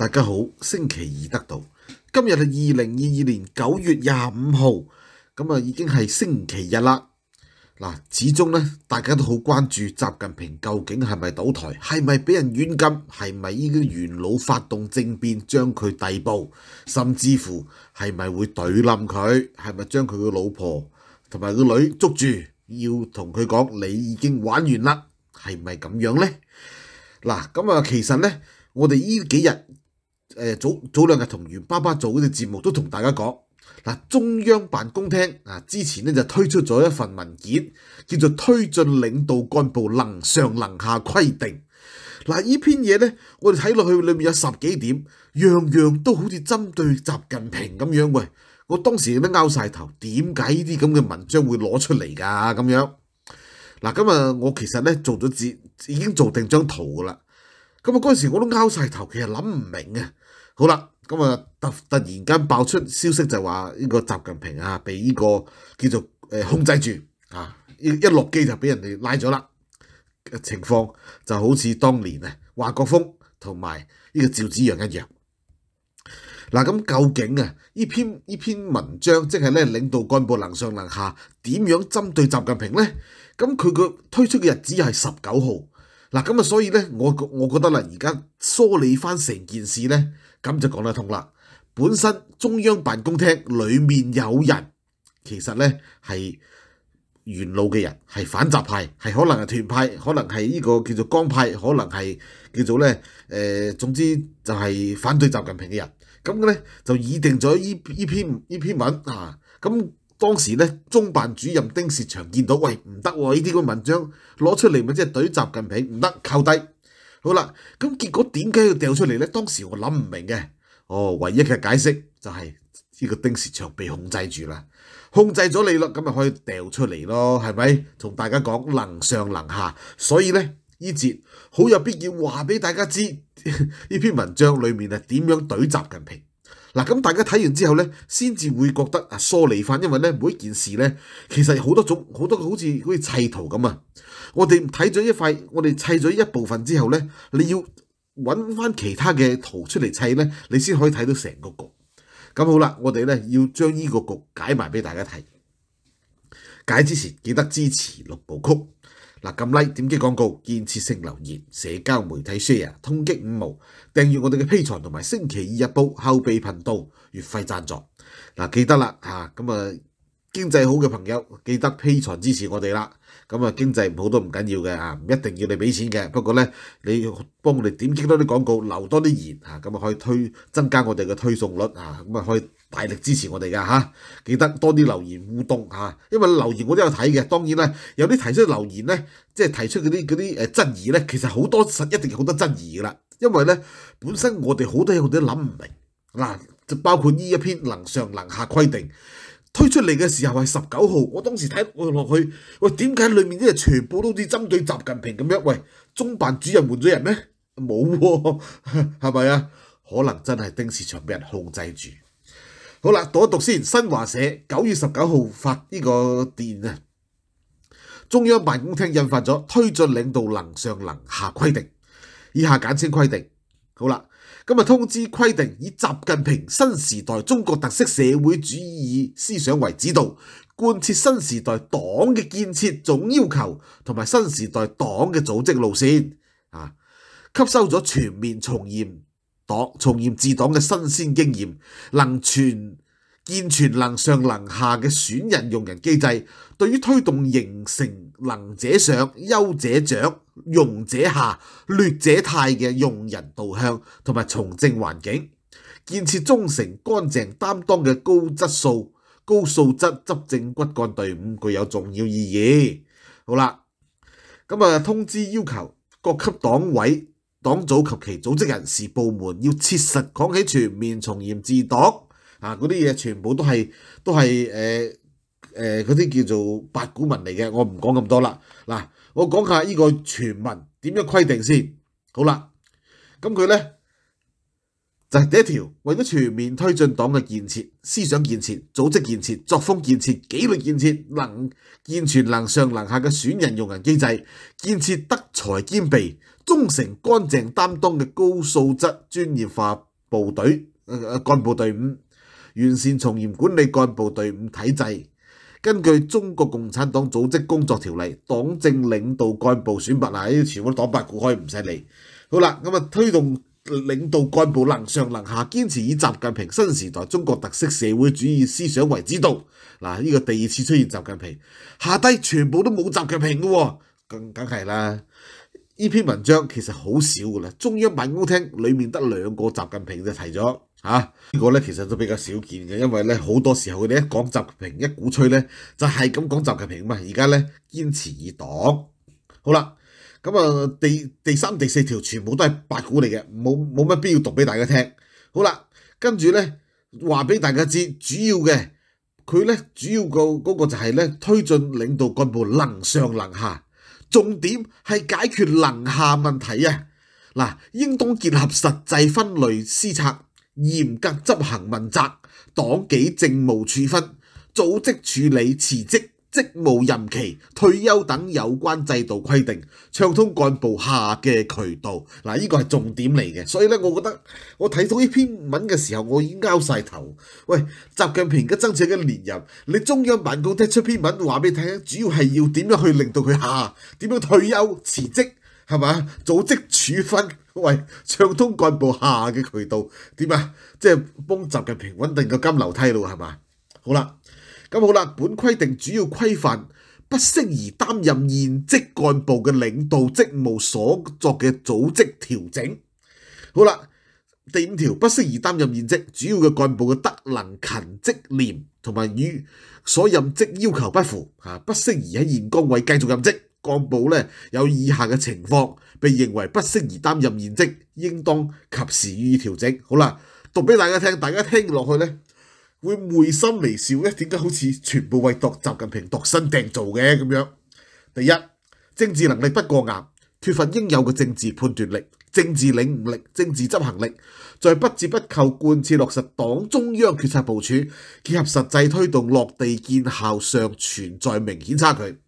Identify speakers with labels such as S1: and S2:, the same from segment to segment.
S1: 大家好，星期二得到，今日係二零二二年九月廿五號，咁啊已經係星期日啦。嗱，始終咧大家都好關注習近平究竟係咪倒台，係咪俾人軟禁，係咪呢啲元老發動政變將佢逮捕，甚至乎係咪會懟冧佢，係咪將佢個老婆同埋個女捉住，要同佢講你已經玩完啦，係咪咁樣呢？嗱，咁啊其實呢，我哋呢幾日誒、早早兩日同袁爸爸做嗰啲節目都同大家講。嗱，中央辦公廳啊，之前咧就推出咗一份文件，叫做《推進領導幹部能上能下規定》。嗱，呢篇嘢咧，我哋睇落去裏面有十幾點，樣樣都好似針對習近平咁樣。喂，我當時都拗晒頭，點解呢啲咁嘅文章會攞出嚟㗎？咁樣嗱，咁啊，我其實咧做咗字，已經做定張圖㗎啦。咁啊，嗰陣時我都拗晒頭，其實諗唔明啊。好啦。咁啊！突突然間爆出消息就話呢個習近平啊，被呢個叫做誒控制住啊，一一落機就俾人哋拉咗啦。情況就好似當年啊，華國鋒同埋呢個趙紫陽一樣。嗱，咁究竟啊呢篇呢篇文章即係咧領導幹部能上能下，點樣針對習近平咧？咁佢個推出嘅日子係十九號。嗱，咁啊，所以咧，我我覺得啦，而家梳理翻成件事咧。咁就講得通啦。本身中央辦公廳裏面有人，其實咧係元老嘅人，係反習派，係可能係團派，可能係呢個叫做江派，可能係叫做咧誒、呃，總之就係反對習近平嘅人。咁咧就擬定咗呢呢篇呢篇文啊。咁當時咧中辦主任丁薛祥見到，喂唔得喎，呢啲個文章攞出嚟咪即係懟習近平，唔得扣低。好啦，咁结果点解要掉出嚟咧？当时我諗唔明嘅，哦，唯一嘅解释就係呢个丁薛祥被控制住啦，控制咗你啦，咁咪可以掉出嚟咯，係咪？同大家讲能上能下，所以咧呢节好有必要话俾大家知呢篇文章里面係點樣懟習近平。嗱，咁大家睇完之後咧，先至會覺得啊梳理翻，因為咧每一件事咧，其實好多種好多好似好似砌圖咁啊。我哋睇咗一塊，我哋砌咗一部分之後咧，你要揾翻其他嘅圖出嚟砌咧，你先可以睇到成個局。咁好啦，我哋咧要將呢個局解埋俾大家睇。解之前記得支持六部曲。嗱，撳 like 點擊廣告，建設性留言，社交媒體 share，通擊五毛，訂閱我哋嘅 P 财同埋星期二日報後備頻道，月費贊助。嗱，記得啦嚇，咁啊經濟好嘅朋友記得 P 财支持我哋啦。咁啊經濟唔好都唔緊要嘅嚇，唔一定要你俾錢嘅。不過咧，你幫我哋點擊多啲廣告，留多啲言嚇，咁啊可以推增加我哋嘅推送率嚇，咁啊可以。大力支持我哋噶嚇，記得多啲留言互動嚇，因為留言我都有睇嘅。當然啦，有啲提出留言咧，即係提出嗰啲嗰啲誒質疑咧，其實好多實一定好多質疑噶啦。因為咧，本身我哋好多嘢我哋都諗唔明嗱，就包括呢一篇能上能下規定推出嚟嘅時候係十九號，我當時睇我落去，喂，點解裡面啲嘢全部都好似針對習近平咁樣？喂，中辦主任換咗人咩？冇喎，係咪啊？可能真係丁薛祥俾人控制住。好啦，讀一讀先。新華社九月十九號發呢個電啊，中央辦公廳印發咗推進領導能上能下規定，以下簡稱規定。好啦，今日通知規定，以習近平新時代中國特色社會主義思想為指導，貫徹新時代黨嘅建設總要求同埋新時代黨嘅組織路線啊，吸收咗全面從嚴。黨從嚴治黨嘅新鮮經驗，能全健全能上能下嘅選人用人機制，對於推動形成能者上、優者獎、庸者下、劣者汰嘅用人导向同埋從政環境，建設忠誠、乾淨、擔當嘅高質素、高素質執政骨幹隊伍，具有重要意義。好啦，咁啊通知要求各級黨委。黨組及其組織人士部門要切實講起全面從嚴治黨啊！嗰啲嘢全部都係都係誒誒嗰啲叫做八股文嚟嘅，我唔講咁多啦。嗱，我講下呢個全文點樣規定先。好啦，咁佢咧就係第一條，為咗全面推進黨嘅建設、思想建設、組織建設、作風建設、紀律建設，能健全能上能下嘅選人用人機制，建設德才兼備。忠誠、乾淨、擔當嘅高素質專業化部隊誒誒幹部隊伍，完善從嚴管理幹部隊伍體制。根據中國共產黨組織工作條例，黨政領導幹部選拔嗱，呢啲全部党八股可以唔使理。好啦，咁啊推動領導幹部能上能下，堅持以习近平新時代中國特色社會主義思想為指導。嗱，呢個第二次出現習近平，下低全部都冇習近平嘅喎，梗梗係啦。呢篇文章其實好少噶啦，中央辦公廳裡面得兩個習近平就提咗。嚇、呢個咧其實都比較少見嘅，因為咧好多時候佢哋一講習近平一鼓吹咧就係咁講習近平嘛。而家咧堅持以黨，好啦，咁啊第第三第四條全部都係八股嚟嘅，冇冇乜必要讀俾大家聽。好啦，跟住咧話俾大家知，主要嘅佢咧主要個嗰個就係咧推進領導幹部能上能下，重點係解決能下問題啊！嗱，應當結合實際分類施策。嚴格執行問責、黨紀政務處分、組織處理辭職、職務任期、退休等有關制度規定，暢通幹部下嘅渠道。嗱，呢個係重點嚟嘅。所以咧，我覺得我睇到呢篇文嘅時候，我已經拗晒頭。喂，習近平而家爭取嘅連任，你中央辦公廳出篇文話俾你聽，主要係要點樣去令到佢下，點樣退休辭職。係嘛？組織處分，喂，暢通幹部下嘅渠道點啊？即係幫習近平穩定個金樓梯咯，係嘛？好啦，咁好啦，本規定主要規範不適宜擔任現職幹部嘅領導職務所作嘅組織調整。好啦，第五條不適宜擔任現職主要嘅幹部嘅德能勤職廉同埋與所任職要求不符，嚇不適宜喺現崗位繼續任職。幹部咧有以下嘅情況，被認為不適宜擔任現職，應當及時予以調整。好啦，讀俾大家聽，大家聽落去咧會昧心微笑咧。點解好似全部為度習近平度身訂造嘅咁樣？第一，政治能力不過硬，缺乏應有嘅政治判斷力、政治領悟力、政治執行力，在不折不扣貫徹落實黨中央決策部署，結合實際推動落地見效上存在明顯差距。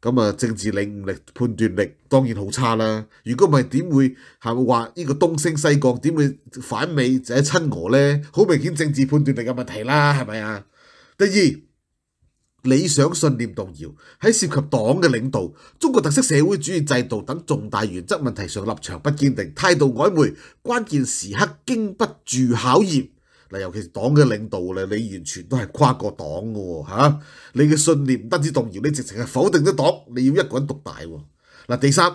S1: 咁啊，政治領悟力、判斷力當然好差啦。如果唔係，點會係咪話呢個東升西降？點會反美就係親俄呢？好明顯政治判斷力嘅問題啦，係咪啊？第二，理想信念動搖，喺涉及黨嘅領導、中國特色社會主義制度等重大原則問題上立場不堅定，態度曖昧，關鍵時刻經不住考驗。嗱，尤其是黨嘅領導咧，你完全都係跨過黨嘅喎嚇，你嘅信念唔單止動搖，你直情係否定咗黨，你要一個人獨大喎。嗱，第三，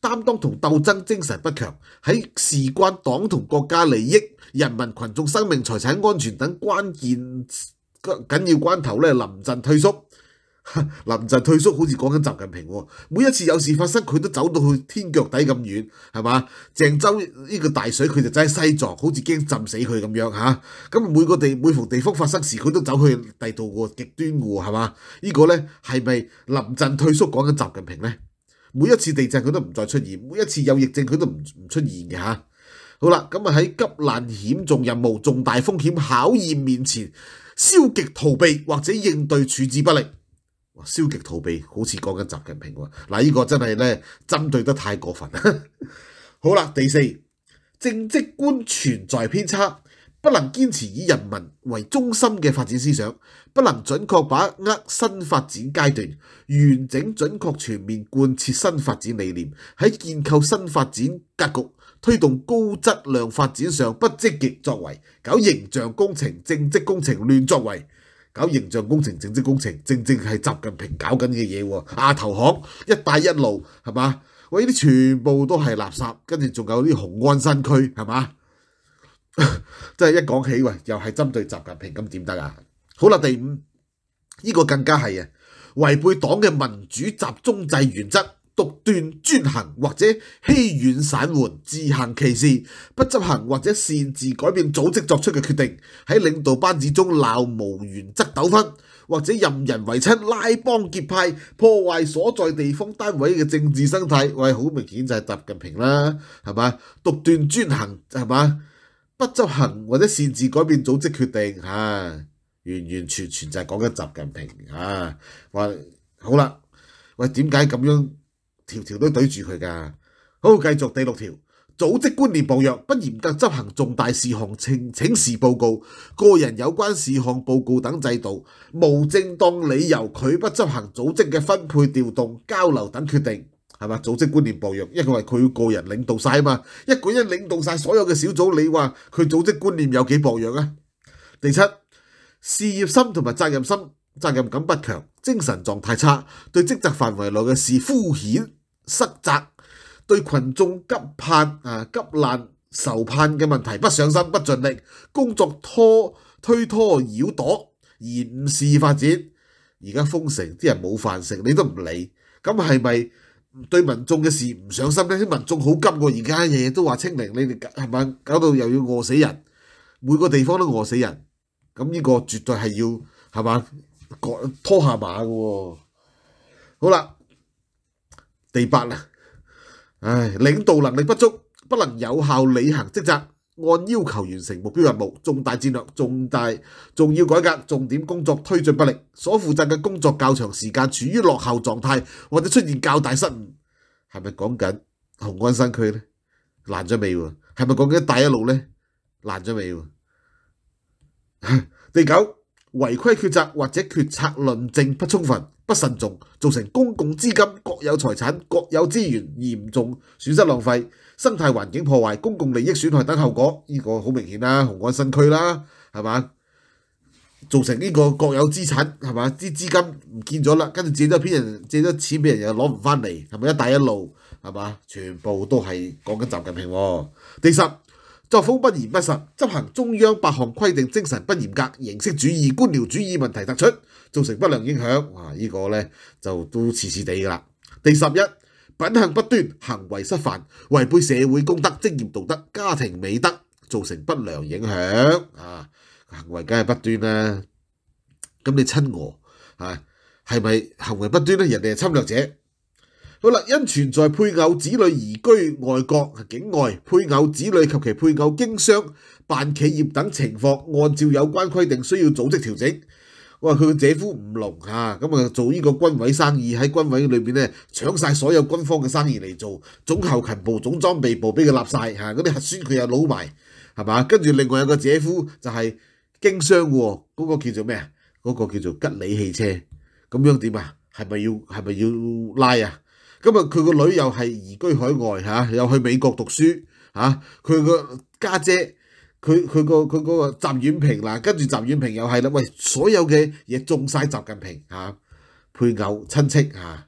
S1: 擔當同鬥爭精神不強，喺事關黨同國家利益、人民群眾生命財產安全等關鍵緊要關頭咧，臨陣退縮。臨陣退縮，好似講緊習近平喎。每一次有事發生，佢都走到去天腳底咁遠，係嘛？鄭州呢個大水，佢就走喺西藏，好似驚浸死佢咁樣吓。咁每個地每逢地方發生事，佢都走去第度個極端喎，係嘛？呢個呢係咪臨陣退縮講緊習近平呢？每一次地震佢都唔再出現，每一次有疫症佢都唔唔出現嘅吓。好啦，咁啊喺急難險重任務、重大風險考驗面前，消極逃避或者應對處置不力。消極逃避，好似講緊習近平喎。嗱，呢個真係咧針對得太過分。好啦，第四，政績觀存在偏差，不能堅持以人民為中心嘅發展思想，不能準確把握新發展階段，完整準確全面貫徹新發展理念，喺建構新發展格局、推動高質量發展上不積極作為，搞形象工程、政績工程亂作為。搞形象工程、政績工程，正正係習近平搞緊嘅嘢喎。亞投行、一帶一路，係嘛？喂，呢啲全部都係垃圾，跟住仲有啲雄安新區，係嘛？即係一講起，喂，又係針對習近平，咁點得啊？好啦，第五，呢、這個更加係啊，違背黨嘅民主集中制原則。獨斷專行或者欺軟散緩、自行其事、不執行或者擅自改變組織作出嘅決定，喺領導班子中鬧無原則糾紛，或者任人唯親、拉幫結派、破壞所在地方單位嘅政治生態，喂，好明顯就係習近平啦，係嘛？獨斷專行係嘛？不執行或者擅自改變組織決定，吓、完完全全就係講緊習近平啊！喂好啦，喂，點解咁樣？條條都對住佢噶，好，繼續第六條，組織觀念薄弱，不嚴格執行重大事項請請示報告、個人有關事項報告等制度，無正當理由拒不執行組織嘅分配、調動、交流等決定，系嘛？組織觀念薄弱，因為佢個人領導晒啊嘛，一個人領導晒所有嘅小組，你話佢組織觀念有幾薄弱啊？第七，事業心同埋責任心、責任感不強，精神狀態差，對職責範圍內嘅事敷衍塞責。對群眾急盼啊急難愁盼嘅問題不上心不盡力，工作拖推拖繞躲，延事發展。而家封城啲人冇飯食，你都唔理，咁係咪對民眾嘅事唔上心呢？啲民眾好急喎，而家日日都話清零，你哋系咪搞到又要餓死人？每個地方都餓死人，咁呢個絕對係要係嘛拖下馬嘅。好啦，第八啦。唉，領導能力不足，不能有效履行職責，按要求完成目標任務，重大戰略、重大重要改革、重點工作推進不力，所負責嘅工作較長時間處於落後狀態，或者出現較大失誤，係咪講緊雄安新區呢？爛咗未？係咪講緊一帶一路呢？爛咗未？第九，違規抉擇或者決策論證不充分。不慎重，造成公共資金、國有財產、國有資源嚴重損失浪費、生態環境破壞、公共利益損害等後果。呢、這個好明顯啦，雄安新區啦，係嘛？造成呢個國有資產係嘛？啲資金唔見咗啦，跟住借咗俾人，借咗錢俾人又攞唔翻嚟，係咪一帶一路係嘛？全部都係講緊習近平、喎。第十。作風不嚴不實，執行中央八項規定精神不嚴格，形式主義、官僚主義問題突出，造成不良影響。哇！呢、這個呢，就都似似地噶啦。第十一，品行不端，行為失範，違背社會公德、職業道德、家庭美德，造成不良影響。啊，行為梗係不端啦。咁你親我啊，係咪行為不端呢？人哋係侵略者。好啦，因存在配偶子女移居外國境外，配偶子女及其配偶經商、辦企業等情况，按照有关规定需要組織調整。我話佢個姐夫吳龍嚇，咁啊做呢個軍委生意，喺軍委裏面咧搶晒所有軍方嘅生意嚟做，總后勤部、總裝備部俾佢立晒嚇，嗰啲核酸佢又攞埋，係嘛？跟住另外有個姐夫就係經商喎，嗰個叫做咩啊？嗰個叫做吉利汽車，咁樣點啊？係咪要係咪要拉啊？今日佢個女又係移居海外嚇、又去美國讀書嚇。佢個家姐，佢佢個佢嗰個習遠平嗱，跟住習遠平又係啦。喂，所有嘅嘢中晒習近平嚇、配偶、親戚嚇、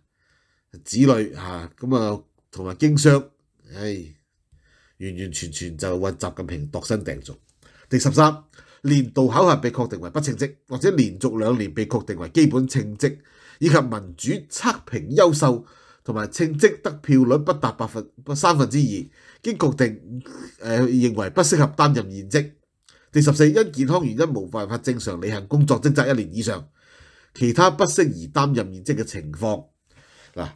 S1: 子女嚇，咁啊同埋經商，唉，完完全全就為習近平度身訂造。第十三，年度考核被確定為不稱職，或者連續兩年被確定為基本稱職，以及民主測評優秀。同埋稱職得票率不達百分三分之二，經確定誒、呃、認為不適合擔任現職。第十四，因健康原因無辦法正常履行工作職責一年以上，其他不適宜擔任現職嘅情況。嗱，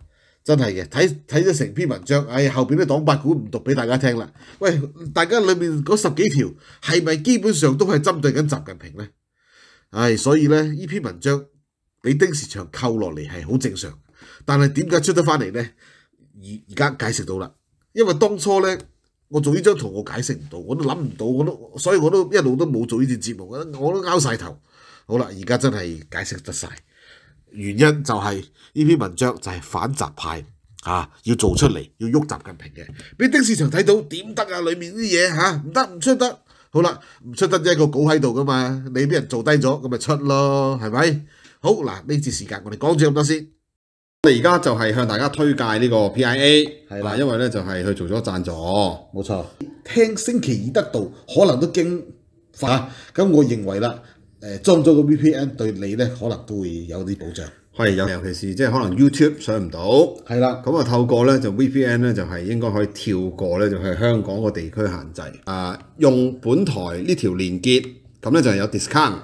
S1: 真係嘅，睇睇咗成篇文章，唉、哎，後邊啲黨八股唔讀俾大家聽啦。喂，大家裏面嗰十幾條係咪基本上都係針對緊習近平呢？唉、所以咧，呢篇文章俾丁士祥扣落嚟係好正常。但係點解出得翻嚟呢？而而家解釋到啦，因為當初呢，我做呢張圖我解釋唔到，我都諗唔到，我都所以我都一路都冇做呢段節目，我都拗晒頭。好啦，而家真係解釋得晒，原因就係呢篇文章就係反習派啊，要做出嚟要喐習近平嘅，俾丁士祥睇到點得啊？裏面啲嘢吓唔得唔出得，好啦，唔出得即係個稿喺度噶嘛，你俾人做低咗，咁咪出咯，係咪？好嗱，呢節時間我哋講住咁多先。
S2: 我哋而家就係向大家推介呢個 PIA，係啦，因為咧就係佢做咗贊助，
S1: 冇錯。聽星期二得到，可能都驚嚇，咁、啊、我認為啦，誒裝咗個 VPN 對你咧可能都會有啲保障。
S2: 係有，尤其是即係可能 YouTube 上唔到，
S1: 係啦，
S2: 咁啊透過咧就 VPN 咧就係應該可以跳過咧就係香港個地區限制，啊用本台呢條連結，咁咧就係有 discount。